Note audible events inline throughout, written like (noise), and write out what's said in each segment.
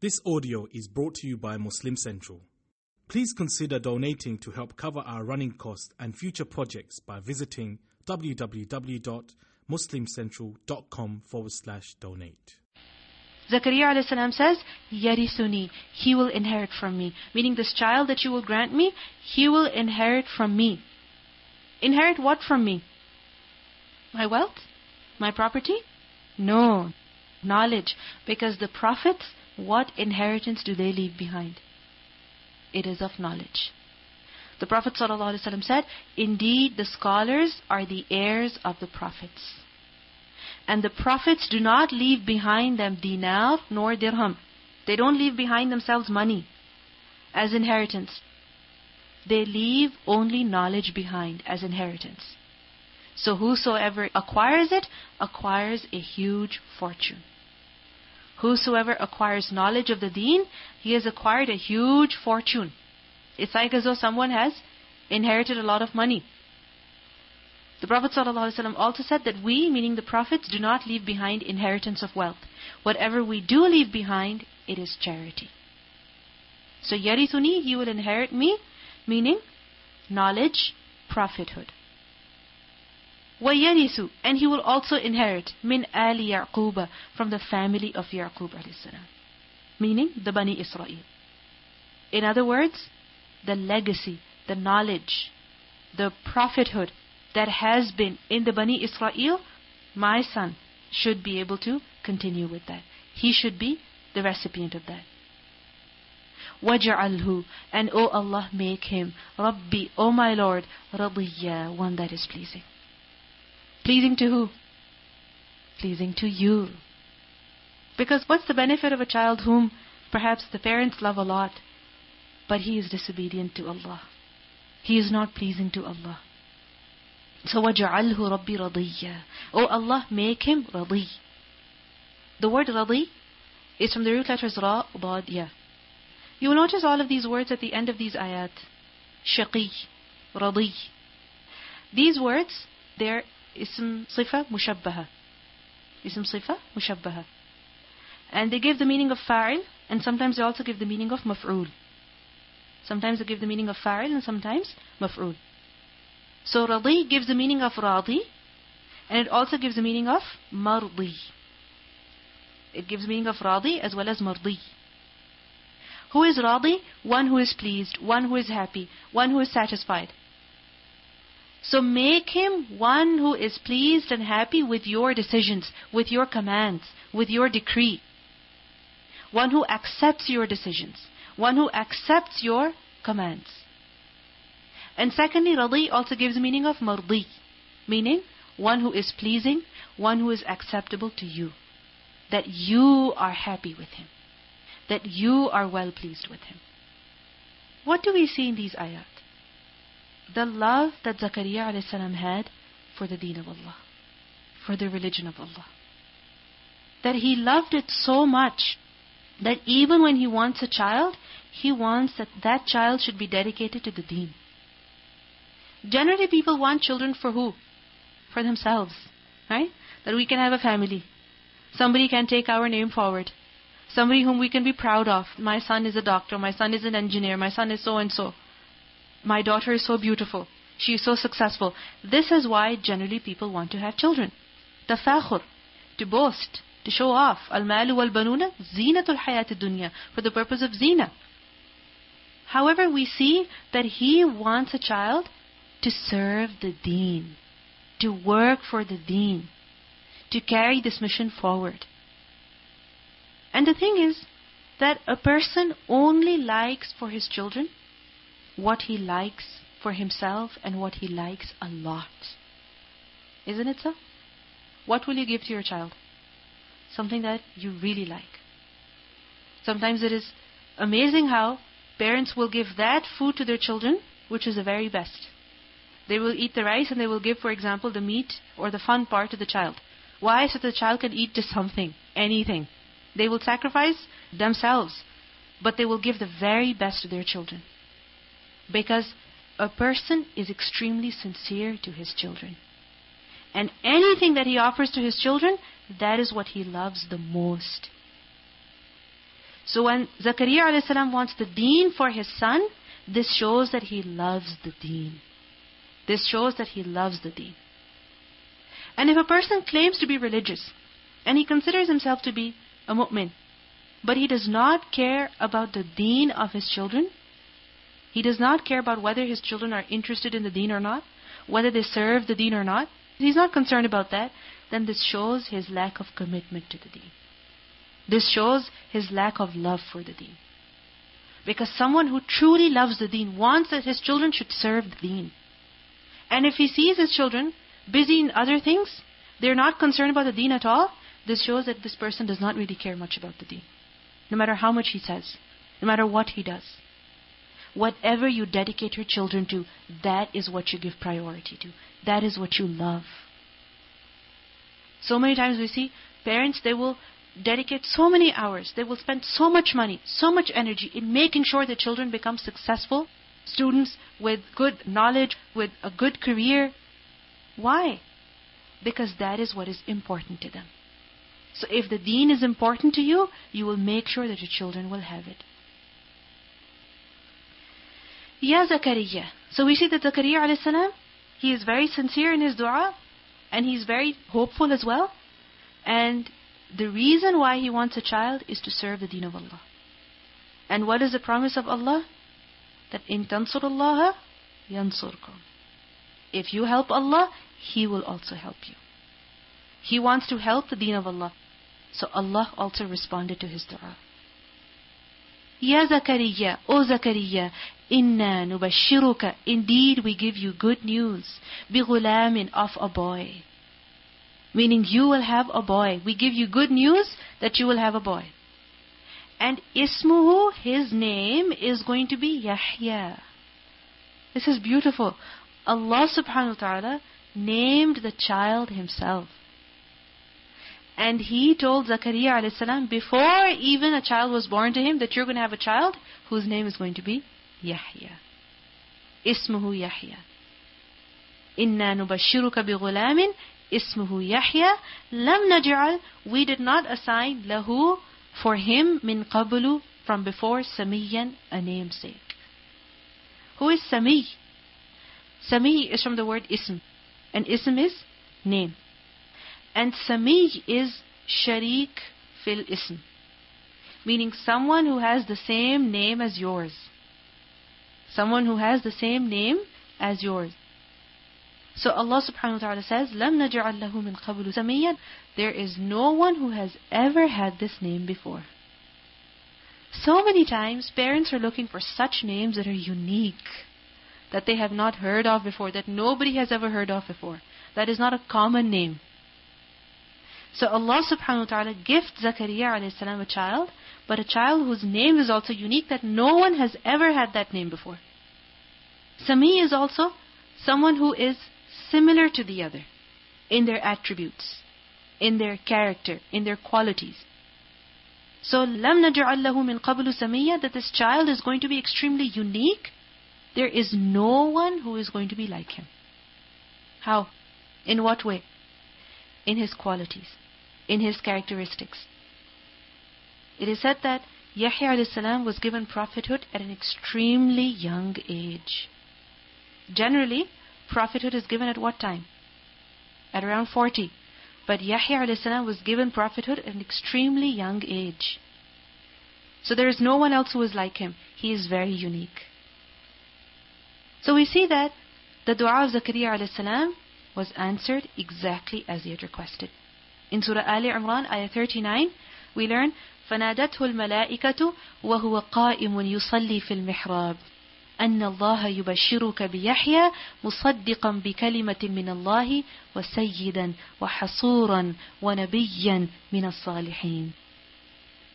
This audio is brought to you by Muslim Central. Please consider donating to help cover our running costs and future projects by visiting www.muslimcentral.com forward slash donate. Salam says, Yarisuni, he will inherit from me. Meaning this child that you will grant me, he will inherit from me. Inherit what from me? My wealth? My property? No. Knowledge. Because the prophets, what inheritance do they leave behind? It is of knowledge. The Prophet ﷺ said, Indeed, the scholars are the heirs of the prophets. And the prophets do not leave behind them dinar nor dirham. They don't leave behind themselves money as inheritance. They leave only knowledge behind as inheritance. So whosoever acquires it, acquires a huge fortune. Whosoever acquires knowledge of the deen, he has acquired a huge fortune. It's like as though someone has inherited a lot of money. The Prophet ﷺ also said that we, meaning the Prophets, do not leave behind inheritance of wealth. Whatever we do leave behind, it is charity. So yarithuni, he will inherit me, meaning knowledge, prophethood. وَيَرِثُ And he will also inherit min ali Ya'quba from the family of Yaqub salam, Meaning the Bani Israel. In other words, the legacy, the knowledge, the prophethood that has been in the Bani Israel, my son should be able to continue with that. He should be the recipient of that. وَجَعَلْهُ And O Allah make him, Rabbi, O my Lord, رَضِيًّا One that is pleasing. Pleasing to who? Pleasing to you. Because what's the benefit of a child whom perhaps the parents love a lot, but he is disobedient to Allah? He is not pleasing to Allah. So وَجَعَلْهُ رَبِّي رَضِيًّا Oh Allah, make him radi. The word radi is from the root letters ra, dad, ya. You will notice all of these words at the end of these ayat. Shaqi, radi. These words, they're اسم صفة مشبهة اسم صفة مشبهة and they give the meaning of fa'il and sometimes they also give the meaning of maf'ul sometimes they give the meaning of fa'il and sometimes maf'ul so radi gives the meaning of radi and it also gives the meaning of mardi it gives the meaning of radi as well as mardi who is radi one who is pleased one who is happy one who is satisfied so make him one who is pleased and happy with your decisions, with your commands, with your decree. One who accepts your decisions. One who accepts your commands. And secondly, radi also gives meaning of mardi. Meaning, one who is pleasing, one who is acceptable to you. That you are happy with him. That you are well pleased with him. What do we see in these ayat? The love that Zakaria a.s. had for the deen of Allah, for the religion of Allah. That he loved it so much that even when he wants a child, he wants that that child should be dedicated to the deen. Generally, people want children for who? For themselves, right? That we can have a family. Somebody can take our name forward. Somebody whom we can be proud of. My son is a doctor. My son is an engineer. My son is so and so my daughter is so beautiful. She is so successful. This is why generally people want to have children. Tafakhur, to boast, to show off. Al-malu wal-banuna, zinatul hayat dunya, for the purpose of zina. However, we see that he wants a child to serve the deen, to work for the deen, to carry this mission forward. And the thing is that a person only likes for his children what he likes for himself and what he likes a lot. Isn't it so? What will you give to your child? Something that you really like. Sometimes it is amazing how parents will give that food to their children, which is the very best. They will eat the rice and they will give, for example, the meat or the fun part to the child. Why? So the child can eat just something, anything. They will sacrifice themselves, but they will give the very best to their children. Because a person is extremely sincere to his children. And anything that he offers to his children, that is what he loves the most. So when Zakaria wants the deen for his son, this shows that he loves the deen. This shows that he loves the deen. And if a person claims to be religious, and he considers himself to be a mu'min, but he does not care about the deen of his children, he does not care about whether his children are interested in the deen or not, whether they serve the deen or not, he's not concerned about that, then this shows his lack of commitment to the deen. This shows his lack of love for the deen. Because someone who truly loves the deen wants that his children should serve the deen. And if he sees his children busy in other things, they're not concerned about the deen at all, this shows that this person does not really care much about the deen. No matter how much he says, no matter what he does. Whatever you dedicate your children to, that is what you give priority to. That is what you love. So many times we see parents, they will dedicate so many hours, they will spend so much money, so much energy in making sure the children become successful, students with good knowledge, with a good career. Why? Because that is what is important to them. So if the deen is important to you, you will make sure that your children will have it. Ya Zakaria. So we see that Zakaria alayhi salam, he is very sincere in his dua and he's very hopeful as well. And the reason why he wants a child is to serve the deen of Allah. And what is the promise of Allah? That in tansurullaha yansurkum. If you help Allah, He will also help you. He wants to help the deen of Allah. So Allah also responded to his dua. Ya Zakaria, O Zakaria, inna nubashiruka. Indeed, we give you good news. Bighulamin of a boy. Meaning you will have a boy. We give you good news that you will have a boy. And ismuhu, his name, is going to be Yahya. This is beautiful. Allah subhanahu wa ta'ala named the child himself. And he told Zakaria alayhi salam before even a child was born to him that you're going to have a child whose name is going to be Yahya. Ismuhu Yahya. Inna nubashiruka bighulamin ismuhu Yahya. Lam naj'al. We did not assign lahu for him min qablu from before samiyan a namesake. Who is Sami? Sami is from the word ism. And ism is name. And Sami is sharik fil ism. Meaning someone who has the same name as yours. Someone who has the same name as yours. So Allah subhanahu wa ta'ala says, لَمْ نَجْعَلْ لَهُ مِنْ قَبْلُ سَمِيًّا There is no one who has ever had this name before. So many times, parents are looking for such names that are unique, that they have not heard of before, that nobody has ever heard of before. That is not a common name. So Allah subhanahu wa ta'ala gifts Zakaria alayhi salam a child, but a child whose name is also unique that no one has ever had that name before. Sami is also someone who is similar to the other in their attributes, in their character, in their qualities. So lam lahu min qablu samiyya that this child is going to be extremely unique. There is no one who is going to be like him. How? In what way? In his qualities in his characteristics. It is said that Yahya a.s. was given prophethood at an extremely young age. Generally, prophethood is given at what time? At around 40. But Yahya a.s. was given prophethood at an extremely young age. So there is no one else who is like him. He is very unique. So we see that the dua of Zakaria a.s was answered exactly as he had requested. In Surah Ali Imran, ayah 39, we learn, فَنَادَتْهُ الْمَلَائِكَةُ وَهُوَ قَائِمٌ يُصَلِّي فِي الْمِحْرَابِ أن الله يبشرك بيحيى مصدقا بكلمة من الله وسيدا وحصورا ونبيا من الصالحين.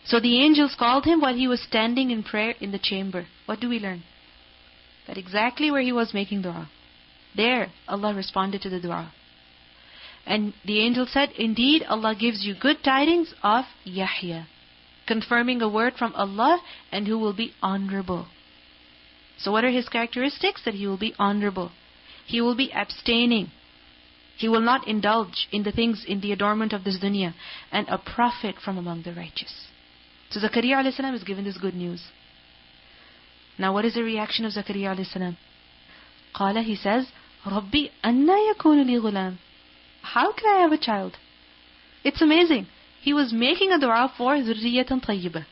So the angels called him while he was standing in prayer in the chamber. What do we learn? That exactly where he was making dua. There, Allah responded to the dua. And the angel said, Indeed, Allah gives you good tidings of Yahya, confirming a word from Allah and who will be honorable. So what are his characteristics? That he will be honorable. He will be abstaining. He will not indulge in the things in the adornment of this dunya. And a prophet from among the righteous. So Zakaria alayhi salam is given this good news. Now what is the reaction of Zakaria alayhi salam? قال he says, ربي أنا يكون لي غلام How can I have a child? It's amazing. He was making a dua for ذرية طيبة,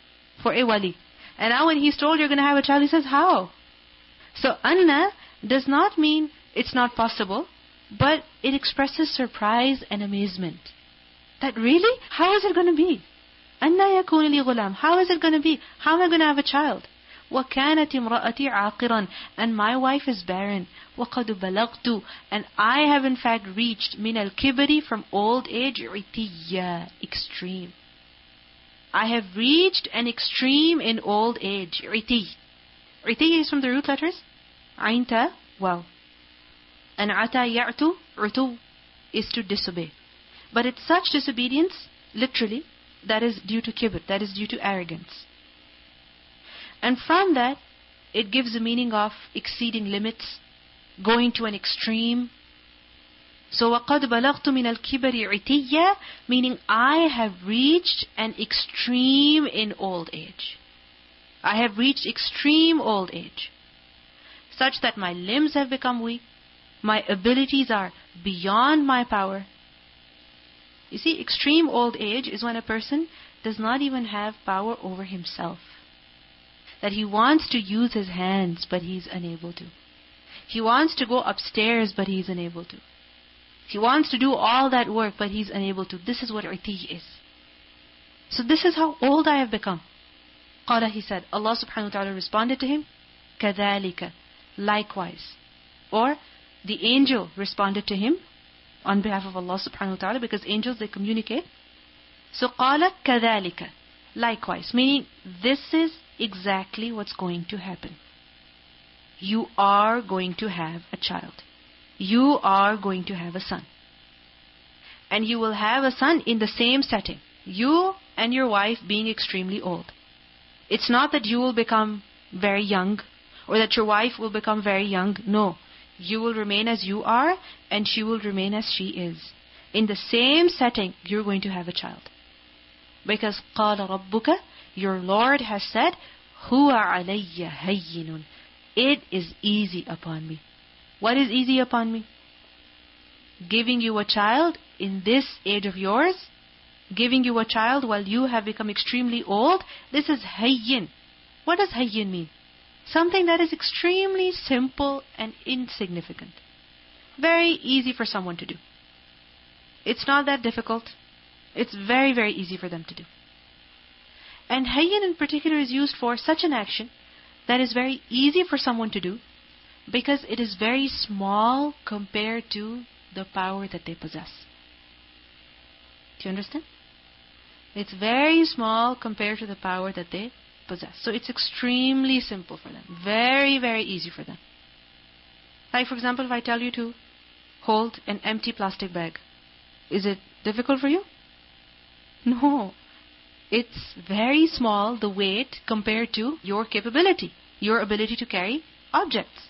for a wali. And now when he's told you're going to have a child, he says, how? So anna does not mean it's not possible, but it expresses surprise and amazement. That really? How is it going to be? Anna yakun li ghulam. How is it going to be? How am I going to have a child? وَكَانَتِ امْرَأَتِي عَاقِرًا And my wife is barren. وَقَدْ بَلَغْتُ And I have in fact reached min al-kibri from old age, عِتِيَّ Extreme. I have reached an extreme in old age. Iti. Iti is from the root letters. Ainta, wow. And ata ya'tu, utu, is to disobey. But it's such disobedience, literally, that is due to kibr, that is due to arrogance. And from that, it gives the meaning of exceeding limits, going to an extreme, so وَقَدْ بَلَغْتُ مِنَ الْكِبَرِ عِتِيًّا Meaning I have reached an extreme in old age. I have reached extreme old age. Such that my limbs have become weak. My abilities are beyond my power. You see, extreme old age is when a person does not even have power over himself. That he wants to use his hands, but he's unable to. He wants to go upstairs, but he's unable to. He wants to do all that work, but he's unable to. This is what iti is. So this is how old I have become. Qala, he said. Allah subhanahu wa ta'ala responded to him, كَذَلِكَ Likewise. Or, the angel responded to him on behalf of Allah subhanahu wa ta'ala because angels, they communicate. So, قَالَ كَذَلِكَ Likewise. Meaning, this is exactly what's going to happen. You are going to have a child you are going to have a son. And you will have a son in the same setting. You and your wife being extremely old. It's not that you will become very young or that your wife will become very young. No. You will remain as you are and she will remain as she is. In the same setting, you're going to have a child. Because قَالَ رَبُّكَ Your Lord has said, هُوَ عَلَيَّ هَيِّنٌ It is easy upon me. What is easy upon me? Giving you a child in this age of yours, giving you a child while you have become extremely old, this is hayyin. What does hayyin mean? Something that is extremely simple and insignificant. Very easy for someone to do. It's not that difficult. It's very, very easy for them to do. And hayyin in particular is used for such an action that is very easy for someone to do, because it is very small compared to the power that they possess. Do you understand? It's very small compared to the power that they possess. So it's extremely simple for them. Very, very easy for them. Like, for example, if I tell you to hold an empty plastic bag, is it difficult for you? No. It's very small, the weight, compared to your capability, your ability to carry objects.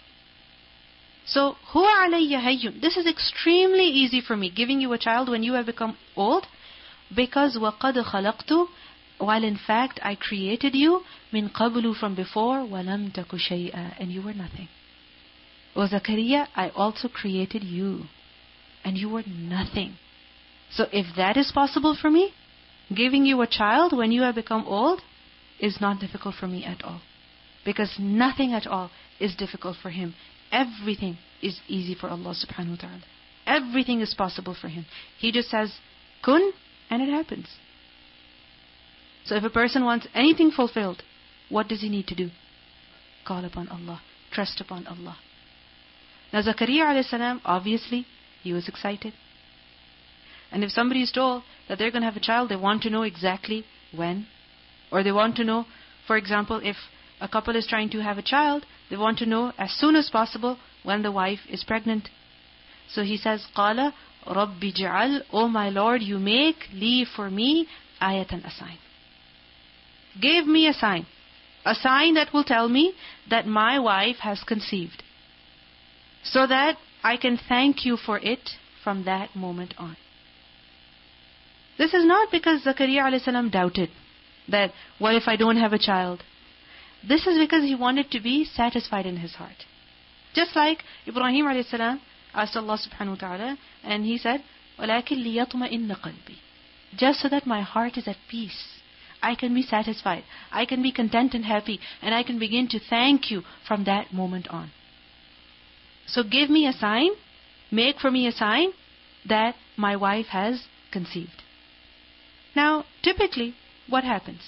So, huwa alayya hayyun. This is extremely easy for me, giving you a child when you have become old. Because وَقَدْ خَلَقْتُ While in fact I created you min qablu from before وَلَمْ تَكُ شَيْئًا And you were nothing. O Zakaria, I also created you. And you were nothing. So if that is possible for me, giving you a child when you have become old is not difficult for me at all. Because nothing at all is difficult for him. Everything is easy for Allah subhanahu wa ta'ala. Everything is possible for Him. He just says, kun, and it happens. So if a person wants anything fulfilled, what does he need to do? Call upon Allah. Trust upon Allah. Now Zakaria salam, obviously, he was excited. And if somebody is told that they're going to have a child, they want to know exactly when. Or they want to know, for example, if a couple is trying to have a child, they want to know as soon as possible when the wife is pregnant. So he says, قَالَ رَبِّ جَعَلْ O my Lord, you make, leave for me, ayatan a sign. Give me a sign. A sign that will tell me that my wife has conceived. So that I can thank you for it from that moment on. This is not because Zakaria a.s. doubted. That, what if I don't have a child? This is because he wanted to be satisfied in his heart. Just like Ibrahim alayhi salam asked Allah subhanahu wa ta'ala, and he said, وَلَكِنْ لِيَطْمَئِنَّ قَلْبِي Just so that my heart is at peace. I can be satisfied. I can be content and happy. And I can begin to thank you from that moment on. So give me a sign, make for me a sign that my wife has conceived. Now, typically, what happens?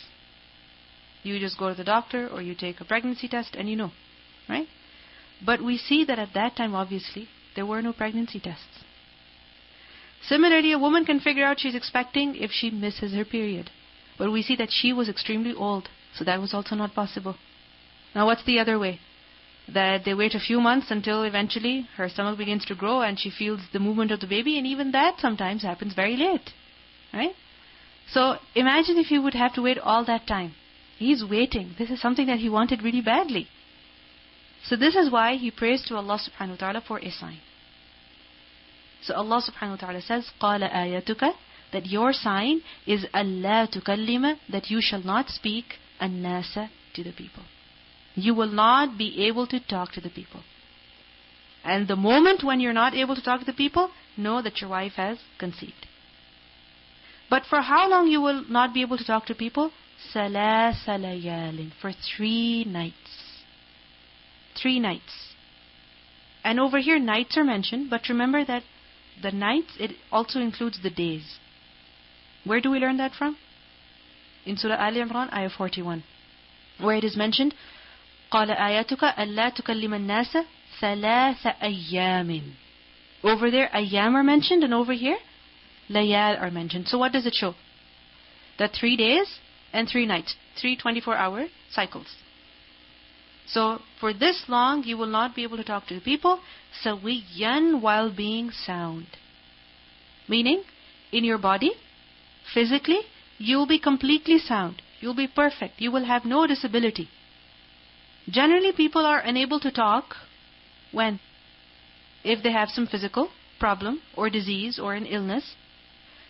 You just go to the doctor or you take a pregnancy test and you know, right? But we see that at that time, obviously, there were no pregnancy tests. Similarly, a woman can figure out she's expecting if she misses her period. But we see that she was extremely old, so that was also not possible. Now, what's the other way? That they wait a few months until eventually her stomach begins to grow and she feels the movement of the baby, and even that sometimes happens very late. Right? So, imagine if he would have to wait all that time. He's waiting. This is something that he wanted really badly. So, this is why he prays to Allah subhanahu wa ta'ala for a sign. So, Allah subhanahu wa ta'ala says, قَالَ آيَتُكَ that your sign is Allah tukallima, that you shall not speak an-nasa to the people. You will not be able to talk to the people. And the moment when you're not able to talk to the people, know that your wife has conceived. But for how long you will not be able to talk to people? Salasa layalin, for three nights. Three nights. And over here, nights are mentioned, but remember that the nights, it also includes the days. Where do we learn that from? In Surah Al Imran, ayah 41, where it is mentioned, قال آياتك ألا تكلم الناس ثلاث أيام. Over there, أيام are mentioned, and over here, layal are mentioned. So what does it show? That three days and three nights, three 24-hour cycles. So for this long, you will not be able to talk to the people, sawiyan while being sound. Meaning, in your body, Physically, you will be completely sound. You will be perfect. You will have no disability. Generally, people are unable to talk when? If they have some physical problem or disease or an illness.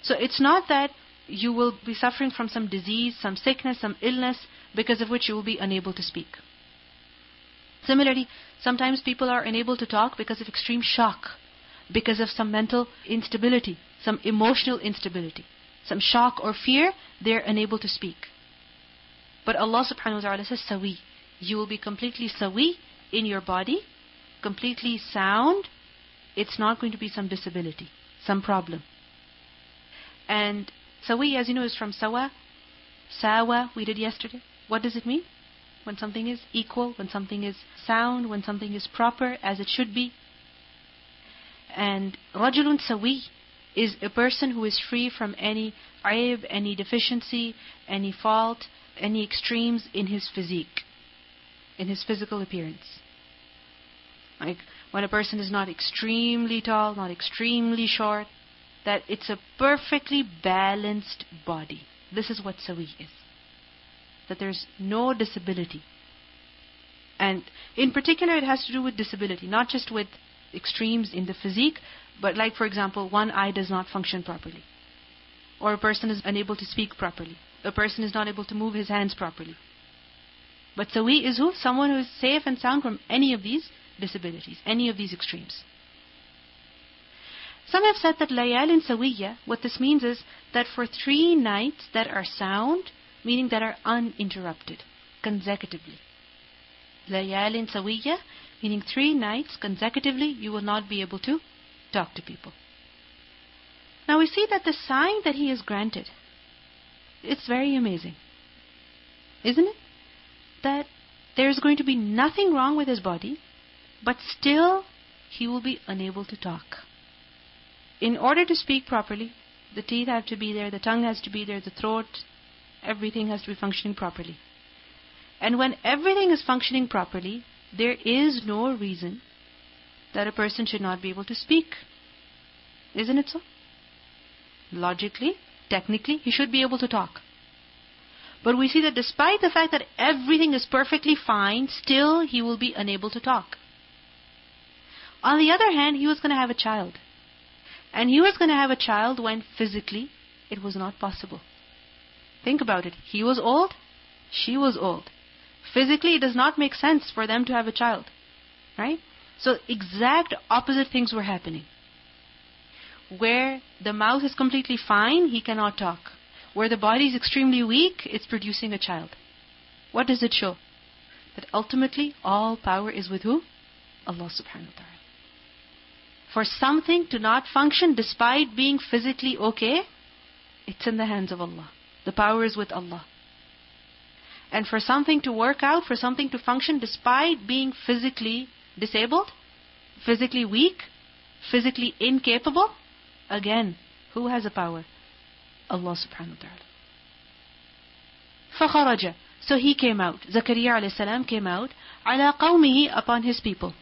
So it's not that you will be suffering from some disease, some sickness, some illness, because of which you will be unable to speak. Similarly, sometimes people are unable to talk because of extreme shock, because of some mental instability, some emotional instability some shock or fear, they're unable to speak. But Allah subhanahu wa ta'ala says, sawi. You will be completely sawi in your body, completely sound. It's not going to be some disability, some problem. And sawi, as you know, is from sawa. Sawa, we did yesterday. What does it mean? When something is equal, when something is sound, when something is proper as it should be. And rajulun sawi is a person who is free from any aib, any deficiency, any fault, any extremes in his physique, in his physical appearance. Like when a person is not extremely tall, not extremely short, that it's a perfectly balanced body. This is what sawi is. That there's no disability. And in particular, it has to do with disability, not just with extremes in the physique, but like, for example, one eye does not function properly. Or a person is unable to speak properly. A person is not able to move his hands properly. But Sawi is who? Someone who is safe and sound from any of these disabilities, any of these extremes. Some have said that layal sawiya, what this means is that for three nights that are sound, meaning that are uninterrupted, consecutively. Layal sawiya, meaning three nights consecutively, you will not be able to talk to people. Now we see that the sign that he is granted, it's very amazing. Isn't it? That there's going to be nothing wrong with his body, but still he will be unable to talk. In order to speak properly, the teeth have to be there, the tongue has to be there, the throat, everything has to be functioning properly. And when everything is functioning properly, there is no reason that a person should not be able to speak. Isn't it so? Logically, technically, he should be able to talk. But we see that despite the fact that everything is perfectly fine, still he will be unable to talk. On the other hand, he was going to have a child. And he was going to have a child when physically it was not possible. Think about it. He was old, she was old. Physically, it does not make sense for them to have a child. Right? So, exact opposite things were happening. Where the mouth is completely fine, he cannot talk. Where the body is extremely weak, it's producing a child. What does it show? That ultimately, all power is with who? Allah subhanahu wa ta'ala For something to not function despite being physically okay, it's in the hands of Allah. The power is with Allah. And for something to work out, for something to function despite being physically disabled, physically weak, physically incapable, again, who has the power? Allah subhanahu wa ta'ala. فَخَرَجَ So he came out. Zakaria alayhi salam came out. عَلَى قَوْمِهِ Upon his people.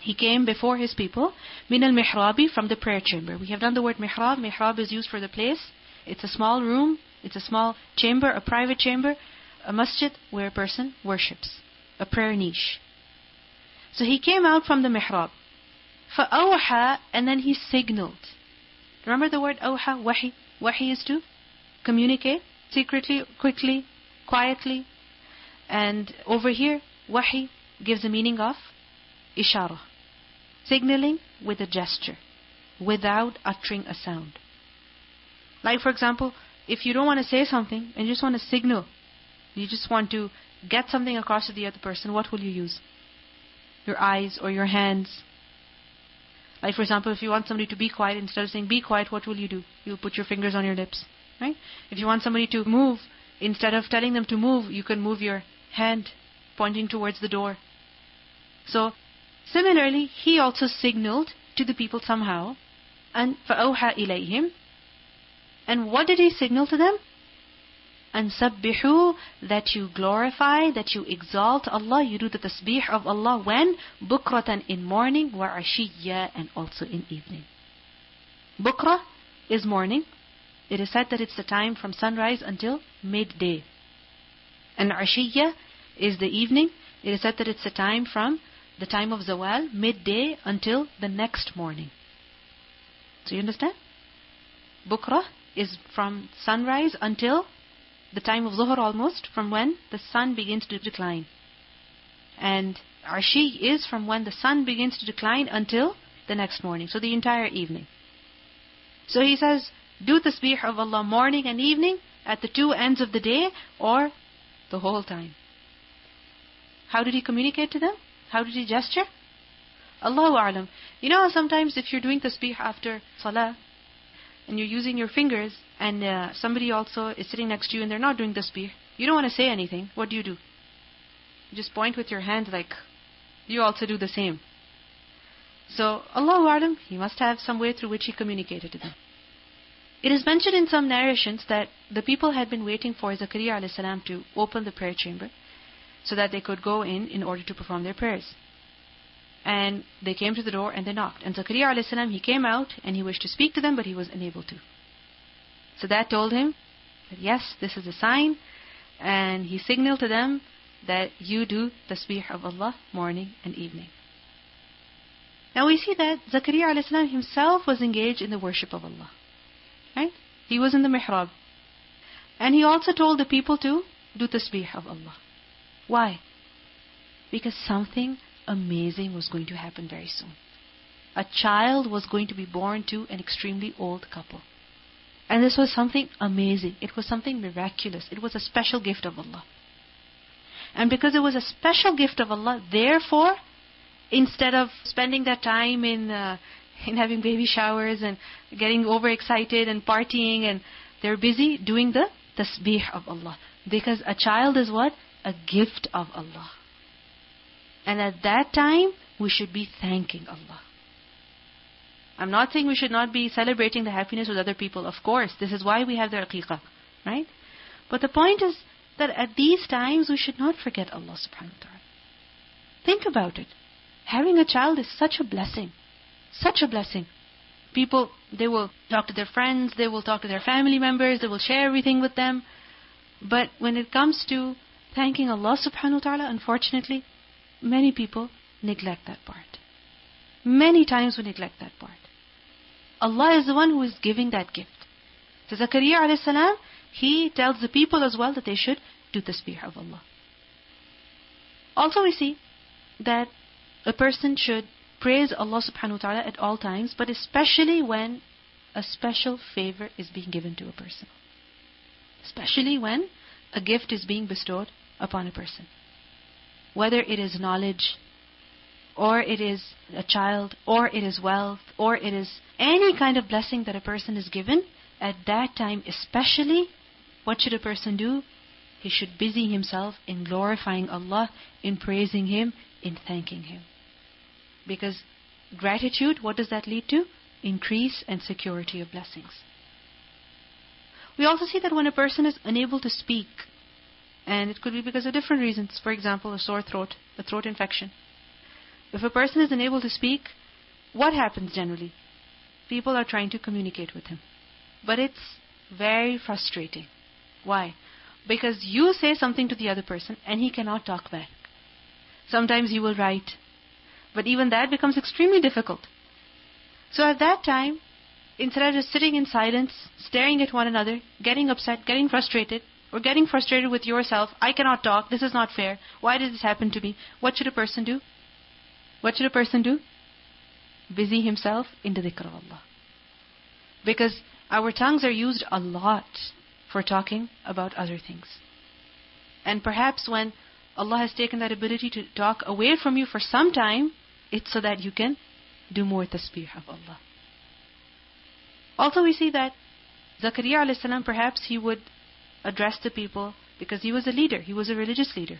He came before his people. مِنَ الْمِحْرَابِ From the prayer chamber. We have done the word mihrab. Mihrab is used for the place. It's a small room. It's a small chamber, a private chamber. A masjid where a person worships. A prayer niche. So he came out from the mihrab. فَأَوْحَى And then he signaled. Remember the word awha, wahi? Wahi is to communicate secretly, quickly, quietly. And over here, wahi gives the meaning of ishara. Signaling with a gesture, without uttering a sound. Like for example, if you don't want to say something and you just want to signal, you just want to get something across to the other person, what will you use? Your eyes or your hands like for example, if you want somebody to be quiet, instead of saying be quiet, what will you do? You'll put your fingers on your lips. Right? If you want somebody to move, instead of telling them to move, you can move your hand pointing towards the door. So similarly, he also signaled to the people somehow. And فَأَوْحَى إِلَيْهِمْ And what did he signal to them? and sabbihu that you glorify, that you exalt Allah. You do the tasbih of Allah when? Bukratan in morning, wa ashiyya and also in evening. Bukra is morning. It is said that it's the time from sunrise until midday. And ashiyya is the evening. It is said that it's the time from the time of zawal, midday, until the next morning. So you understand? Bukra is from sunrise until the time of Zuhr almost, from when the sun begins to decline. And Ashi is from when the sun begins to decline until the next morning. So the entire evening. So he says, do the tasbih of Allah morning and evening at the two ends of the day or the whole time. How did he communicate to them? How did he gesture? Allahu A'lam. You know sometimes if you're doing tasbih after salah and you're using your fingers and uh, somebody also is sitting next to you and they're not doing tasbih, you don't want to say anything, what do you do? You just point with your hand like you also do the same. So, Allahu Alam, he must have some way through which he communicated to them. It is mentioned in some narrations that the people had been waiting for Zakaria salam to open the prayer chamber so that they could go in in order to perform their prayers. And they came to the door and they knocked. And Zakaria salam, he came out and he wished to speak to them, but he was unable to. So that told him that yes, this is a sign. And he signaled to them that you do tasbih of Allah morning and evening. Now we see that Zakaria salam himself was engaged in the worship of Allah. Right? He was in the mihrab. And he also told the people to do tasbih of Allah. Why? Because something amazing was going to happen very soon. A child was going to be born to an extremely old couple. And this was something amazing. It was something miraculous. It was a special gift of Allah. And because it was a special gift of Allah, therefore, instead of spending that time in uh, (laughs) in having baby showers and getting overexcited and partying, and they're busy doing the tasbih of Allah. Because a child is what? A gift of Allah. And at that time, we should be thanking Allah. I'm not saying we should not be celebrating the happiness with other people. Of course, this is why we have the aqiqah, right? But the point is that at these times we should not forget Allah subhanahu wa ta'ala. Think about it. Having a child is such a blessing. Such a blessing. People, they will talk to their friends, they will talk to their family members, they will share everything with them. But when it comes to thanking Allah subhanahu wa ta'ala, unfortunately, many people neglect that part. Many times we neglect that part. Allah is the one who is giving that gift. So Zakaria alayhi salam, He tells the people as well that they should do tasbih of Allah. Also we see that a person should praise Allah subhanahu wa ta'ala at all times, but especially when a special favor is being given to a person. Especially when a gift is being bestowed upon a person. Whether it is knowledge, or it is a child, or it is wealth, or it is any kind of blessing that a person is given, at that time especially, what should a person do? He should busy himself in glorifying Allah, in praising Him, in thanking Him. Because gratitude, what does that lead to? Increase and security of blessings. We also see that when a person is unable to speak, and it could be because of different reasons, for example, a sore throat, a throat infection. If a person is unable to speak, what happens generally? People are trying to communicate with him. But it's very frustrating. Why? Because you say something to the other person and he cannot talk back. Sometimes he will write. But even that becomes extremely difficult. So at that time, instead of just sitting in silence, staring at one another, getting upset, getting frustrated, or getting frustrated with yourself, I cannot talk, this is not fair, why did this happen to me? What should a person do? What should a person do? Busy himself in the dhikr of Allah. Because our tongues are used a lot for talking about other things. And perhaps when Allah has taken that ability to talk away from you for some time, it's so that you can do more tasbih of Allah. Also we see that Zakaria a.s. perhaps he would address the people because he was a leader, he was a religious leader.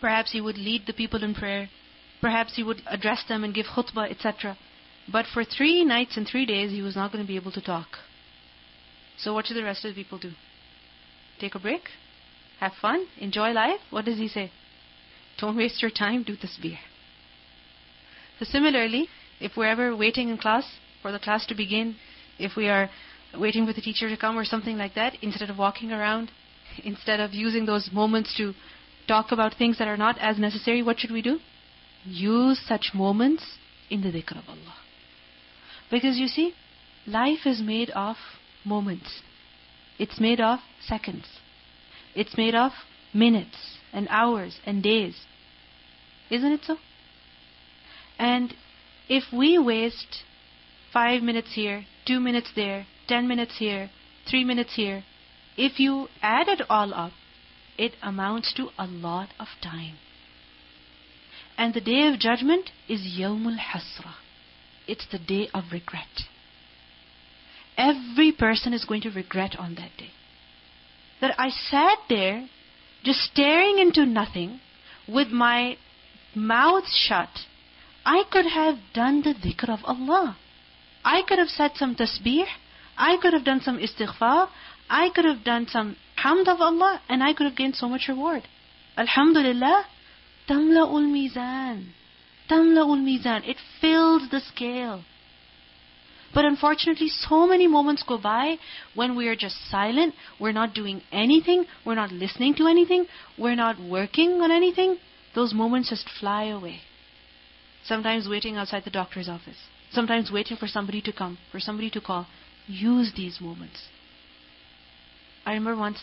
Perhaps he would lead the people in prayer. Perhaps he would address them and give khutbah, etc. But for three nights and three days, he was not going to be able to talk. So what should the rest of the people do? Take a break? Have fun? Enjoy life? What does he say? Don't waste your time, do tasbih. So similarly, if we're ever waiting in class for the class to begin, if we are waiting for the teacher to come or something like that, instead of walking around, instead of using those moments to talk about things that are not as necessary, what should we do? Use such moments in the dhikr of Allah. Because you see, life is made of moments. It's made of seconds. It's made of minutes and hours and days. Isn't it so? And if we waste five minutes here, two minutes there, ten minutes here, three minutes here, if you add it all up, it amounts to a lot of time. And the day of judgment is Yawmul Hasra. It's the day of regret. Every person is going to regret on that day. That I sat there just staring into nothing with my mouth shut. I could have done the dhikr of Allah. I could have said some tasbih. I could have done some istighfar. I could have done some hamd of Allah and I could have gained so much reward. Alhamdulillah, tamla tamla'ul mizan. Tamla'ul mizan. It fills the scale. But unfortunately, so many moments go by when we are just silent, we're not doing anything, we're not listening to anything, we're not working on anything. Those moments just fly away. Sometimes waiting outside the doctor's office. Sometimes waiting for somebody to come, for somebody to call. Use these moments. I remember once,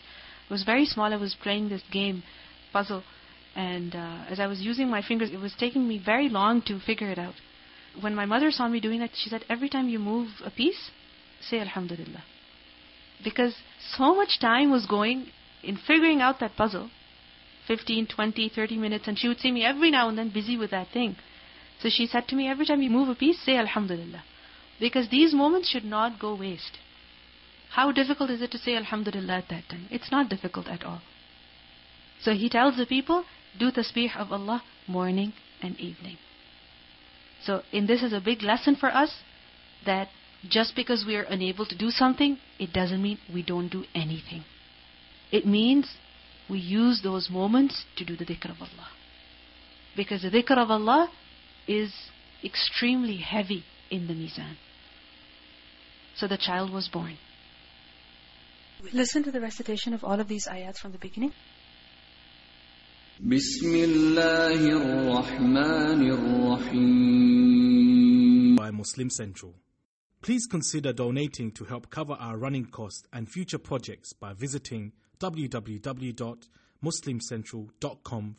I was very small, I was playing this game, puzzle, and uh, as I was using my fingers, it was taking me very long to figure it out when my mother saw me doing that, she said, every time you move a piece, say Alhamdulillah. Because so much time was going in figuring out that puzzle 15, 20, 30 minutes, and she would see me every now and then busy with that thing. So she said to me, every time you move a piece, say Alhamdulillah. Because these moments should not go waste. How difficult is it to say Alhamdulillah at that time? It's not difficult at all. So he tells the people, do tasbih of Allah morning and evening. So in this is a big lesson for us that just because we are unable to do something, it doesn't mean we don't do anything. It means we use those moments to do the dhikr of Allah. Because the dhikr of Allah is extremely heavy in the mizan. So the child was born. Listen to the recitation of all of these ayats from the beginning. Bismillahirrahmanirrahim. By Muslim Central. Please consider donating to help cover our running costs and future projects by visiting www.muslimcentral.com